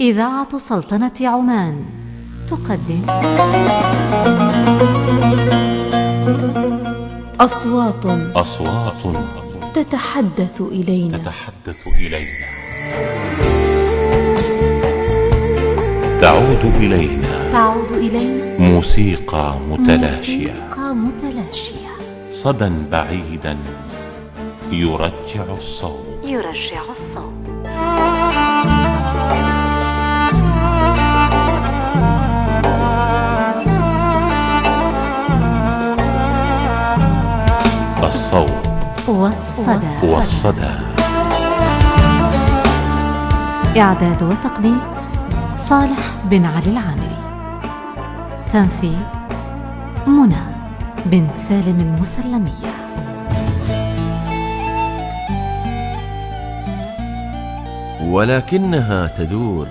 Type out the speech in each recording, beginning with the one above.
إذاعة سلطنة عمان. تقدم. أصوات. أصوات. تتحدث إلينا. تتحدث إلينا. تعود إلينا. تعود إلينا. موسيقى متلاشية. موسيقى متلاشية. صدى بعيدا. يرجع الصوت. يرجع الصوت. الصوت والصدى. والصدى. إعداد وتقديم صالح بن علي العامري. تنفيذ منى بنت سالم المسلمية. ولكنها تدور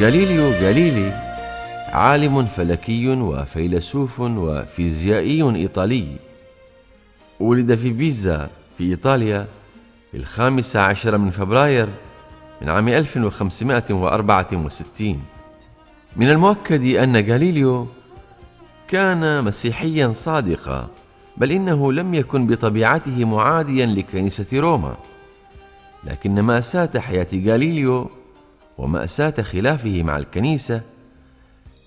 غاليليو غاليلي عالم فلكي وفيلسوف وفيزيائي إيطالي. ولد في بيزا في إيطاليا في الخامس عشر من فبراير من عام 1564 من المؤكد أن غاليليو كان مسيحيا صادقا بل إنه لم يكن بطبيعته معاديا لكنيسة روما. لكن مأساة حياة غاليليو ومأساة خلافه مع الكنيسة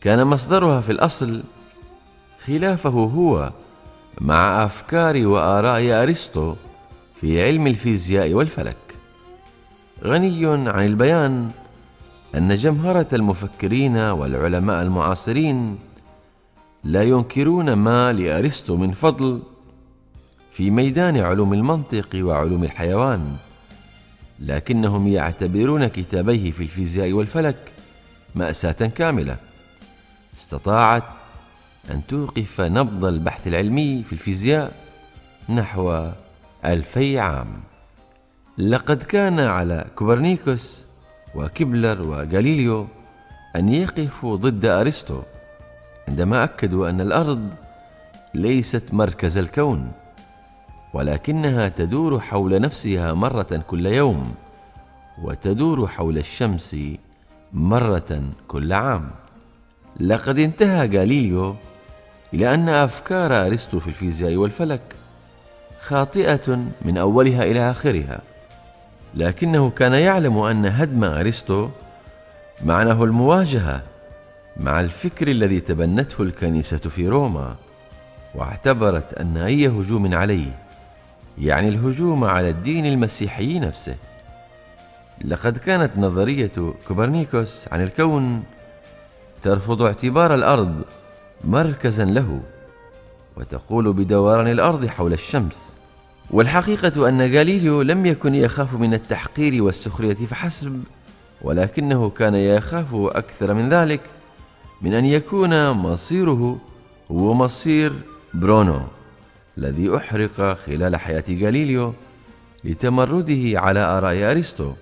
كان مصدرها في الأصل خلافه هو مع أفكار وآراء أرسطو في علم الفيزياء والفلك. غني عن البيان أن جمهرة المفكرين والعلماء المعاصرين لا ينكرون ما لأرسطو من فضل في ميدان علوم المنطق وعلوم الحيوان. لكنهم يعتبرون كتابيه في الفيزياء والفلك مأساة كاملة. استطاعت أن توقف نبض البحث العلمي في الفيزياء نحو ألفي عام. لقد كان على كوبرنيكوس وكبلر وغاليليو أن يقفوا ضد أرسطو عندما أكدوا أن الأرض ليست مركز الكون. ولكنها تدور حول نفسها مرة كل يوم وتدور حول الشمس مرة كل عام. لقد انتهى غاليليو إلى أن أفكار أرسطو في الفيزياء والفلك خاطئة من أولها إلى آخرها لكنه كان يعلم أن هدم أرسطو معناه المواجهة مع الفكر الذي تبنته الكنيسة في روما واعتبرت أن أي هجوم عليه يعني الهجوم على الدين المسيحي نفسه. لقد كانت نظرية كوبرنيكوس عن الكون ترفض اعتبار الأرض مركزا له وتقول بدوران الأرض حول الشمس. والحقيقة أن غاليليو لم يكن يخاف من التحقير والسخرية فحسب ولكنه كان يخاف أكثر من ذلك من أن يكون مصيره هو مصير برونو. الذي أحرق خلال حياة غاليليو لتمرده على آراء أرسطو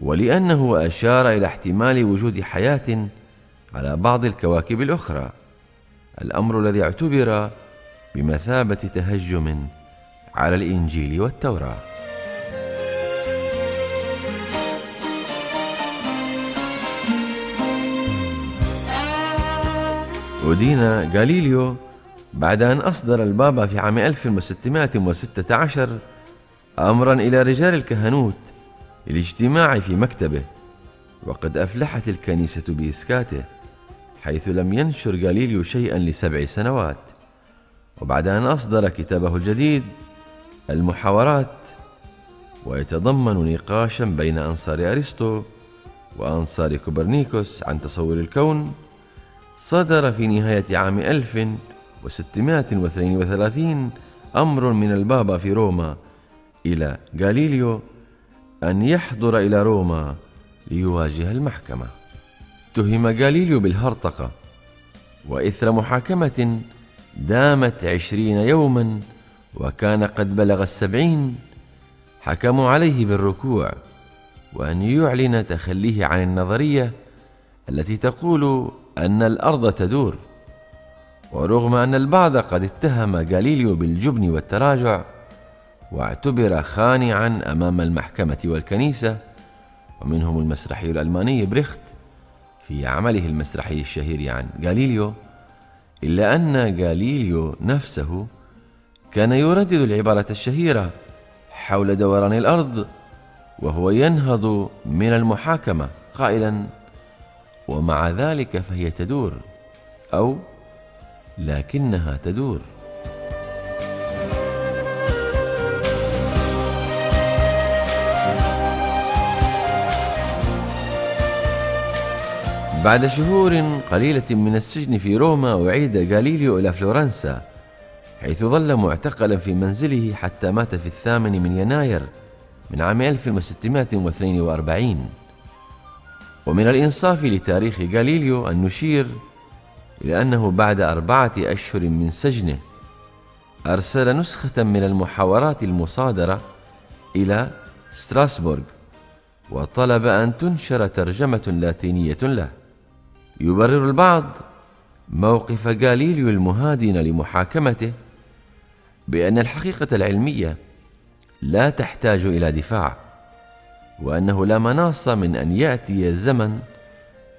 ولأنه أشار إلى احتمال وجود حياة على بعض الكواكب الأخرى. الأمر الذي اعتبر بمثابة تهجم على الإنجيل والتوراة. أدين غاليليو بعد أن أصدر البابا في عام 1616 أمرا إلى رجال الكهنوت للاجتماع في مكتبه وقد أفلحت الكنيسة بإسكاته حيث لم ينشر غاليليو شيئا لسبع سنوات. وبعد أن أصدر كتابه الجديد المحاورات ويتضمن نقاشا بين أنصار أرسطو وأنصار كوبرنيكوس عن تصور الكون صدر في نهاية عام 1632 أمر من البابا في روما إلى غاليليو أن يحضر إلى روما ليواجه المحكمة. اتهم غاليليو بالهرطقة وإثر محاكمة دامت عشرين يوما وكان قد بلغ السبعين حكموا عليه بالركوع وأن يعلن تخليه عن النظرية التي تقول أن الأرض تدور. ورغم أن البعض قد اتهم غاليليو بالجبن والتراجع واعتبر خانعا أمام المحكمة والكنيسة ومنهم المسرحي الألماني بريخت في عمله المسرحي الشهير عن غاليليو إلا أن غاليليو نفسه كان يردد العبارة الشهيرة حول دوران الأرض وهو ينهض من المحاكمة قائلا ومع ذلك فهي تدور أو لكنها تدور. بعد شهور قليلة من السجن في روما أعيد غاليليو إلى فلورنسا حيث ظل معتقلا في منزله حتى مات في الثامن من يناير من عام 1642 ومن الإنصاف لتاريخ غاليليو أن نشير إلى أنه بعد أربعة أشهر من سجنه أرسل نسخة من المحاورات المصادرة إلى ستراسبورغ وطلب أن تنشر ترجمة لاتينية له. يبرر البعض موقف غاليليو المهادن لمحاكمته بأن الحقيقة العلمية لا تحتاج إلى دفاع وأنه لا مناص من أن يأتي الزمن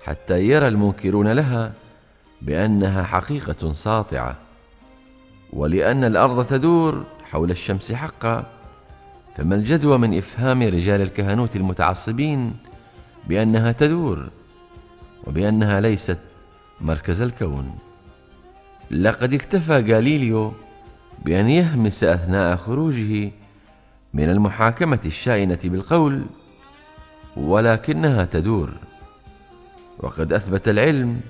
حتى يرى المنكرون لها بأنها حقيقة ساطعة ولأن الأرض تدور حول الشمس حقا. فما الجدوى من إفهام رجال الكهنوت المتعصبين بأنها تدور وبأنها ليست مركز الكون؟ لقد اكتفى غاليليو بأن يهمس أثناء خروجه من المحاكمة الشائنة بالقول ولكنها تدور وقد أثبت العلم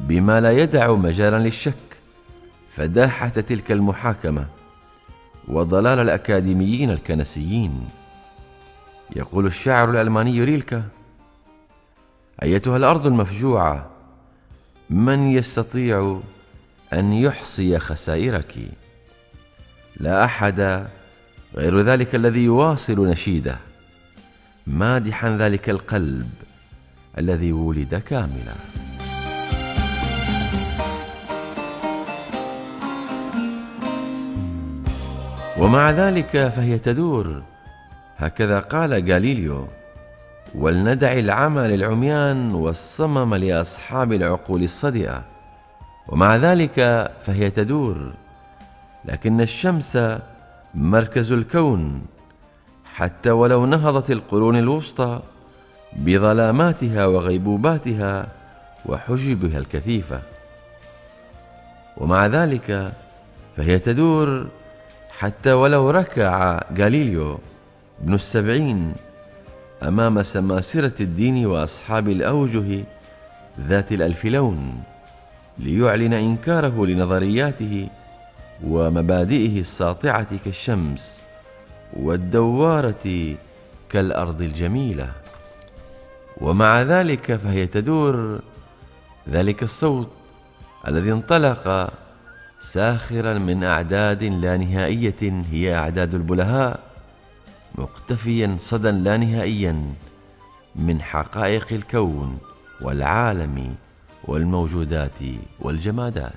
بما لا يدع مجالا للشك فداحة تلك المحاكمة وضلال الأكاديميين الكنسيين. يقول الشاعر الألماني ريلكا أيتها الأرض المفجوعة من يستطيع أن يحصي خسائرك؟ لا أحد غير ذلك الذي يواصل نشيده مادحا ذلك القلب الذي ولد كاملا. ومع ذلك فهي تدور. هكذا قال غاليليو ولندع العمى للعميان والصمم لأصحاب العقول الصدئه ومع ذلك فهي تدور. لكن الشمس مركز الكون. حتى ولو نهضت القرون الوسطى بظلاماتها وغيبوباتها وحجبها الكثيفة. ومع ذلك فهي تدور حتى ولو ركع غاليليو ابن السبعين أمام سماسرة الدين وأصحاب الأوجه ذات الألف لون ليعلن إنكاره لنظرياته ومبادئه الساطعة كالشمس والدوارة كالأرض الجميلة. ومع ذلك فهي تدور ذلك الصوت الذي انطلق ساخرا من أعداد لا نهائية هي أعداد البلهاء مقتفيا صدى لا نهائيا من حقائق الكون والعالم والموجودات والجمادات.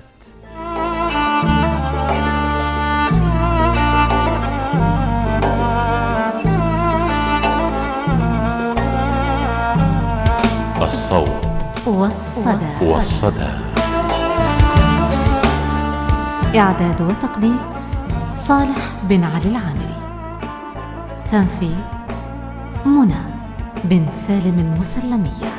الصوت والصدى. والصدى. إعداد وتقديم صالح بن علي العامري. تنفيذ منى بنت سالم المسلمية.